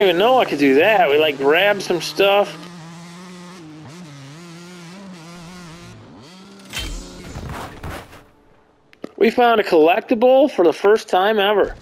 didn't even know I could do that. We like grab some stuff. We found a collectible for the first time ever.